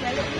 Gracias.